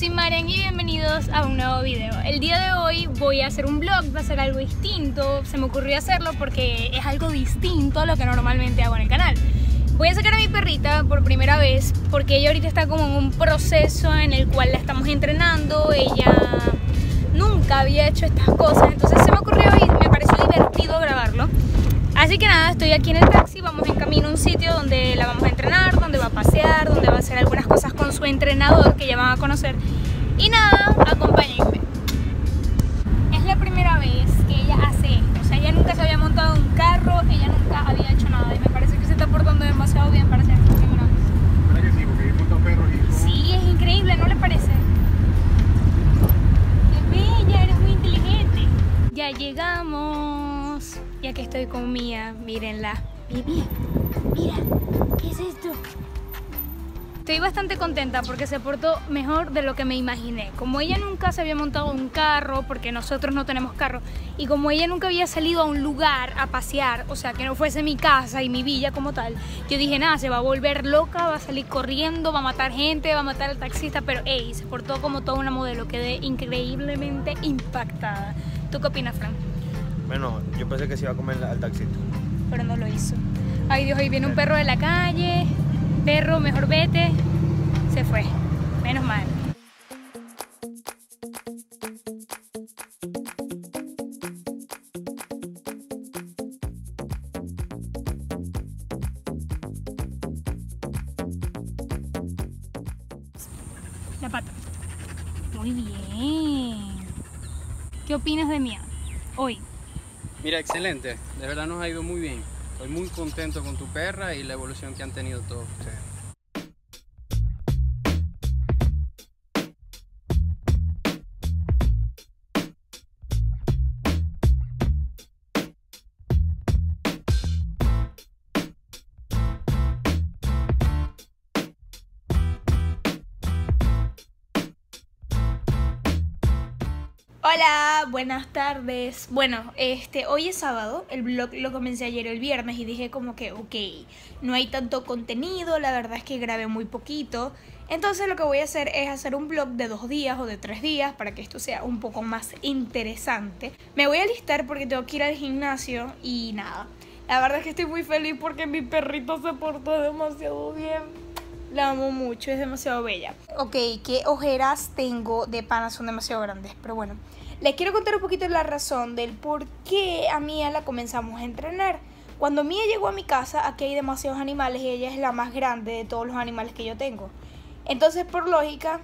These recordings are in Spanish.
soy Marian y bienvenidos a un nuevo video. El día de hoy voy a hacer un vlog, va a ser algo distinto. Se me ocurrió hacerlo porque es algo distinto a lo que normalmente hago en el canal. Voy a sacar a mi perrita por primera vez porque ella ahorita está como en un proceso en el cual la estamos entrenando. Ella nunca había hecho estas cosas, entonces se me ocurrió y me pareció divertido grabarlo. Así que nada, estoy aquí en el taxi, vamos en camino a un sitio donde la vamos a entrenar, donde va a pasear, donde va a hacer algunas cosas con su entrenador que ya van a conocer. Y nada, acompáñenme. Es la primera vez que ella hace esto, o sea, ella nunca se había montado en un carro, ella nunca había hecho nada y me parece que se está portando demasiado bien para ser su primera vez. ¿Verdad que sí? Porque montado perros y Sí, es increíble, ¿no le parece? ¡Qué bella! Eres muy inteligente. Ya llegamos. Y aquí estoy con Mía, mírenla. Bibi, mira, ¿qué es esto? Estoy bastante contenta porque se portó mejor de lo que me imaginé. Como ella nunca se había montado en un carro, porque nosotros no tenemos carro, y como ella nunca había salido a un lugar a pasear, o sea, que no fuese mi casa y mi villa como tal, yo dije, nada, se va a volver loca, va a salir corriendo, va a matar gente, va a matar al taxista, pero ey, se portó como toda una modelo, quedé increíblemente impactada. ¿Tú qué opinas, Fran? Bueno, yo pensé que se iba a comer al taxista. Pero no lo hizo. Ay Dios, ahí viene un perro de la calle. Perro, mejor vete. Se fue. Menos mal. La pata. Muy bien. ¿Qué opinas de Mía? Hoy. Mira, excelente. De verdad nos ha ido muy bien. Estoy muy contento con tu perra y la evolución que han tenido todos ustedes. Hola, buenas tardes. Bueno, este, hoy es sábado, el blog lo comencé ayer el viernes y dije como que, ok, no hay tanto contenido, la verdad es que grabé muy poquito. Entonces lo que voy a hacer es hacer un blog de dos días o de tres días para que esto sea un poco más interesante. Me voy a listar porque tengo que ir al gimnasio y nada. La verdad es que estoy muy feliz porque mi perrito se portó demasiado bien. La amo mucho, es demasiado bella. Ok, qué ojeras tengo de panas son demasiado grandes, pero bueno. Les quiero contar un poquito la razón del por qué a Mía la comenzamos a entrenar. Cuando Mía llegó a mi casa, aquí hay demasiados animales y ella es la más grande de todos los animales que yo tengo. Entonces, por lógica,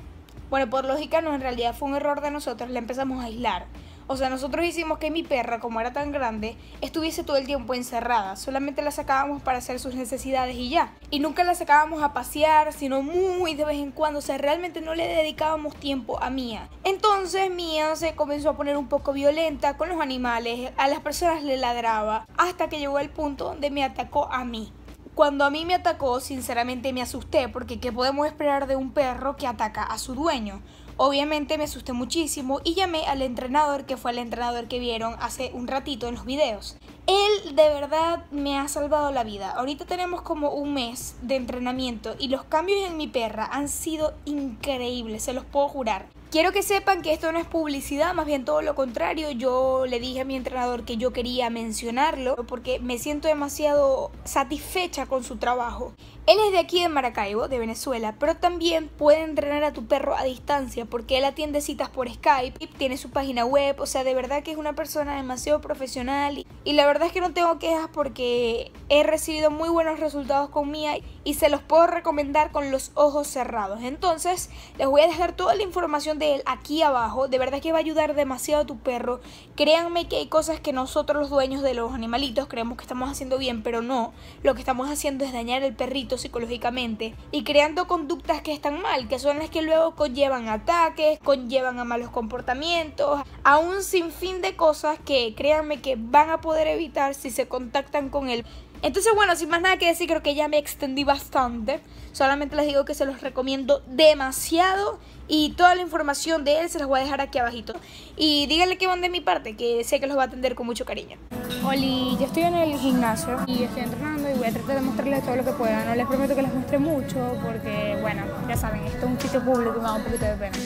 bueno, por lógica no, en realidad fue un error de nosotros, la empezamos a aislar. O sea, nosotros hicimos que mi perra, como era tan grande, estuviese todo el tiempo encerrada. Solamente la sacábamos para hacer sus necesidades y ya. Y nunca la sacábamos a pasear, sino muy de vez en cuando. O sea, realmente no le dedicábamos tiempo a Mía. Entonces Mía se comenzó a poner un poco violenta con los animales. A las personas le ladraba. Hasta que llegó el punto donde me atacó a mí. Cuando a mí me atacó, sinceramente me asusté, porque ¿qué podemos esperar de un perro que ataca a su dueño? Obviamente me asusté muchísimo y llamé al entrenador, que fue el entrenador que vieron hace un ratito en los videos. Él de verdad me ha salvado la vida. Ahorita tenemos como un mes de entrenamiento y los cambios en mi perra han sido increíbles, se los puedo jurar. Quiero que sepan que esto no es publicidad, más bien todo lo contrario. Yo le dije a mi entrenador que yo quería mencionarlo porque me siento demasiado satisfecha con su trabajo. Él es de aquí de Maracaibo, de Venezuela, pero también puede entrenar a tu perro a distancia porque él atiende citas por Skype tiene su página web. O sea, de verdad que es una persona demasiado profesional y, y la verdad es que no tengo quejas porque he recibido muy buenos resultados con Mía y se los puedo recomendar con los ojos cerrados. Entonces, les voy a dejar toda la información de él aquí abajo. De verdad que va a ayudar demasiado a tu perro. Créanme que hay cosas que nosotros los dueños de los animalitos creemos que estamos haciendo bien, pero no. Lo que estamos haciendo es dañar el perrito psicológicamente y creando conductas que están mal, que son las que luego conllevan ataques, conllevan a malos comportamientos, a un sinfín de cosas que créanme que van a poder evitar si se contactan con él. Entonces, bueno, sin más nada que decir, creo que ya me extendí bastante. Solamente les digo que se los recomiendo demasiado. Y toda la información de él se las voy a dejar aquí abajito. Y díganle que van de mi parte, que sé que los va a atender con mucho cariño. Oli, yo estoy en el gimnasio y estoy entrenando y voy a tratar de mostrarles todo lo que pueda. No les prometo que les muestre mucho porque, bueno, ya saben, esto es un sitio público y me da un poquito de pena.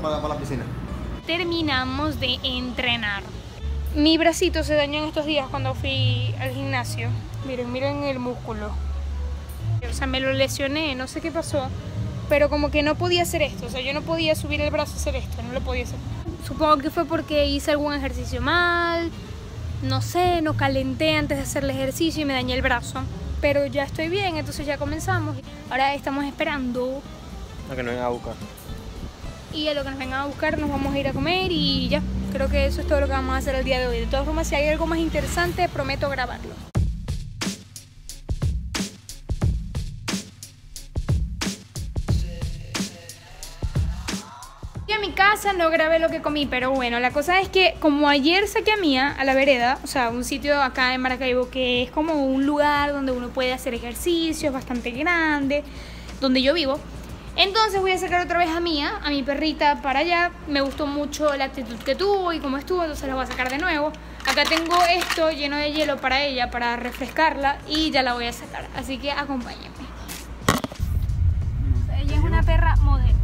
Para, para la piscina. terminamos de entrenar. Mi bracito se dañó en estos días cuando fui al gimnasio. Miren, miren el músculo. O sea, me lo lesioné, no sé qué pasó, pero como que no podía hacer esto. O sea, yo no podía subir el brazo a hacer esto, no lo podía hacer. Supongo que fue porque hice algún ejercicio mal, no sé, no calenté antes de hacer el ejercicio y me dañé el brazo. Pero ya estoy bien, entonces ya comenzamos. Ahora estamos esperando No, que no vengan a buscar. y a lo que nos vengan a buscar nos vamos a ir a comer y ya. Creo que eso es todo lo que vamos a hacer el día de hoy. De todas formas, si hay algo más interesante, prometo grabarlo. Mi casa no grabé lo que comí, pero bueno, la cosa es que como ayer saqué a Mía a la vereda, o sea, un sitio acá en Maracaibo que es como un lugar donde uno puede hacer ejercicios bastante grande, donde yo vivo. Entonces voy a sacar otra vez a Mía, a mi perrita, para allá. Me gustó mucho la actitud que tuvo y cómo estuvo, entonces la voy a sacar de nuevo. Acá tengo esto lleno de hielo para ella, para refrescarla y ya la voy a sacar. Así que acompáñenme. Ella es una perra moderna.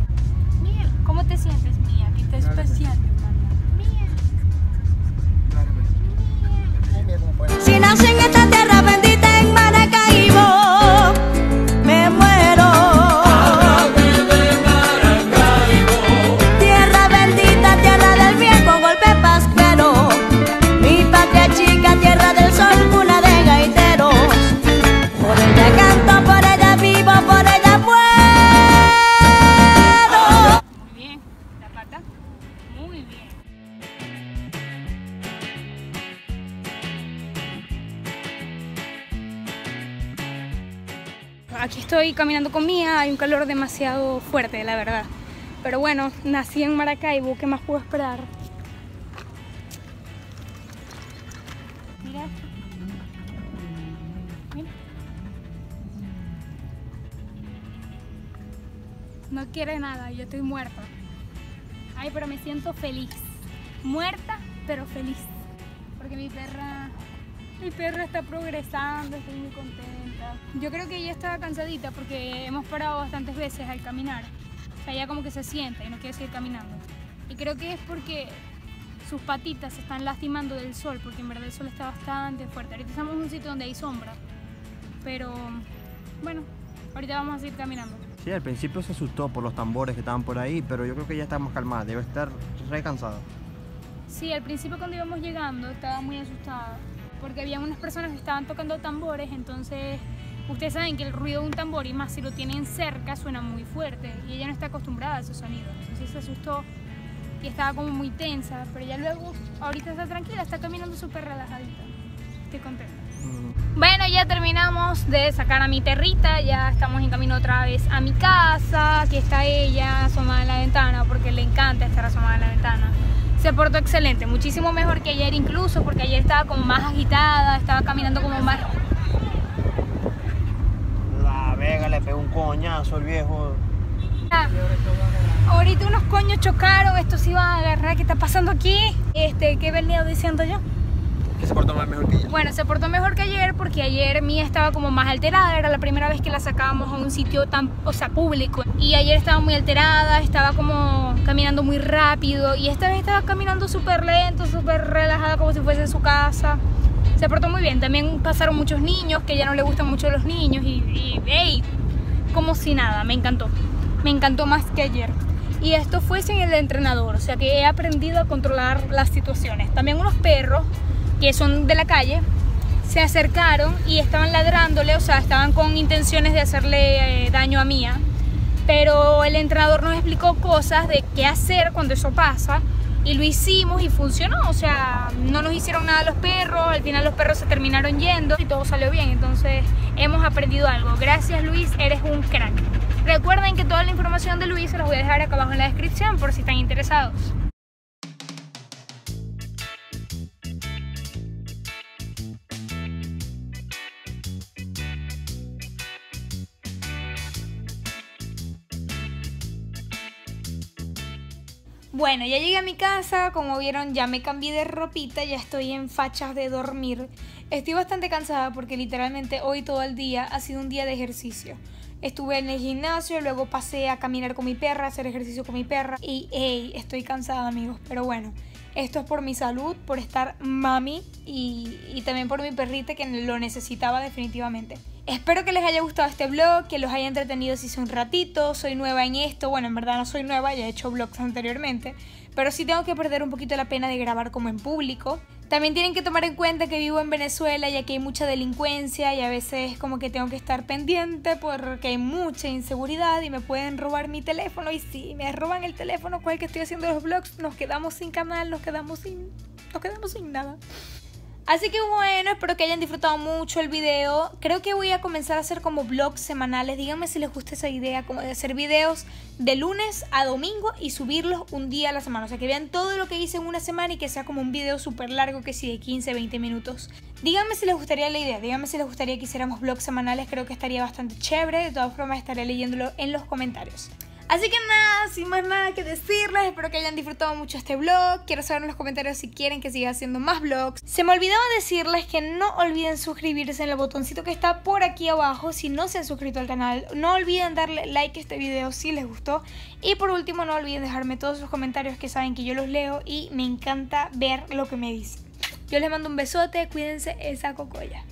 Mía, ¿cómo te sientes, Mía? ¿Qué te especial, Mía? Si nací en esta tierra caminando con Mía, hay un calor demasiado fuerte, la verdad. Pero bueno, nací en Maracaibo, ¿qué más puedo esperar? Mira. Mira. No quiere nada, yo estoy muerta. Ay, pero me siento feliz. Muerta, pero feliz. Porque mi perra, mi perra está progresando, estoy muy contenta. Yo creo que ella estaba cansadita porque hemos parado bastantes veces al caminar. O sea, ella como que se siente y no quiere seguir caminando. Y creo que es porque sus patitas se están lastimando del sol, porque en verdad el sol está bastante fuerte. Ahorita estamos en un sitio donde hay sombra. Pero bueno, ahorita vamos a seguir caminando. Sí, al principio se asustó por los tambores que estaban por ahí, pero yo creo que ya está más calmada. Debe estar re cansada. Sí, al principio cuando íbamos llegando estaba muy asustada porque había unas personas que estaban tocando tambores, entonces ustedes saben que el ruido de un tambor y más si lo tienen cerca suena muy fuerte y ella no está acostumbrada a esos sonidos, entonces se asustó y estaba como muy tensa, pero ya luego ahorita está tranquila, está caminando súper relajadita. Estoy contenta. Bueno, ya terminamos de sacar a mi perrita, ya estamos en camino otra vez a mi casa. Aquí está ella asomada en la ventana porque le encanta estar asomada en la ventana. Se portó excelente, muchísimo mejor que ayer incluso porque ayer estaba como más agitada, estaba caminando como más... La Vega le pegó un coñazo al viejo. Ah, Ahorita unos coños chocaron, esto se iba a agarrar, ¿qué está pasando aquí? Este, ¿qué venía diciendo yo? Que se portó más mejor que ella. Bueno, se portó mejor que ayer porque ayer Mía estaba como más alterada, era la primera vez que la sacábamos a un sitio tan, o sea, público. Y ayer estaba muy alterada, estaba como caminando muy rápido y esta vez estaba caminando súper lento, súper relajada como si fuese en su casa. Se portó muy bien. También pasaron muchos niños que ya no le gustan mucho los niños y, y ey, como si nada, me encantó. Me encantó más que ayer. Y esto fue sin el entrenador, o sea que he aprendido a controlar las situaciones. También unos perros que son de la calle se acercaron y estaban ladrándole, o sea, estaban con intenciones de hacerle eh, daño a Mía. Pero el entrenador nos explicó cosas de qué hacer cuando eso pasa y lo hicimos y funcionó, o sea, no nos hicieron nada los perros, al final los perros se terminaron yendo y todo salió bien, entonces hemos aprendido algo. Gracias Luis, eres un crack. Recuerden que toda la información de Luis se los voy a dejar acá abajo en la descripción por si están interesados. Bueno, ya llegué a mi casa, como vieron ya me cambié de ropita, ya estoy en fachas de dormir. Estoy bastante cansada porque literalmente hoy todo el día ha sido un día de ejercicio. Estuve en el gimnasio, luego pasé a caminar con mi perra, a hacer ejercicio con mi perra. Y hey, estoy cansada amigos, pero bueno. Esto es por mi salud, por estar mami y, y también por mi perrita que lo necesitaba definitivamente. Espero que les haya gustado este vlog, que los haya entretenido si son un ratito. Soy nueva en esto, bueno, en verdad no soy nueva, ya he hecho vlogs anteriormente, pero sí tengo que perder un poquito la pena de grabar como en público. También tienen que tomar en cuenta que vivo en Venezuela y aquí hay mucha delincuencia y a veces como que tengo que estar pendiente porque hay mucha inseguridad y me pueden robar mi teléfono y si me roban el teléfono con que estoy haciendo los vlogs nos quedamos sin canal, nos quedamos sin nos quedamos sin nada. Así que bueno, espero que hayan disfrutado mucho el video. Creo que voy a comenzar a hacer como vlogs semanales. Díganme si les gusta esa idea como de hacer videos de lunes a domingo y subirlos un día a la semana. O sea, que vean todo lo que hice en una semana y que sea como un video súper largo que sí de 15, 20 minutos. Díganme si les gustaría la idea. Díganme si les gustaría que hiciéramos vlogs semanales. Creo que estaría bastante chévere. De todas formas estaré leyéndolo en los comentarios. Así que nada, sin más nada que decirles, espero que hayan disfrutado mucho este vlog. Quiero saber en los comentarios si quieren que siga haciendo más vlogs. Se me olvidaba decirles que no olviden suscribirse en el botoncito que está por aquí abajo si no se han suscrito al canal. No olviden darle like a este video si les gustó. Y por último, no olviden dejarme todos sus comentarios que saben que yo los leo y me encanta ver lo que me dicen. Yo les mando un besote, cuídense esa cocoya.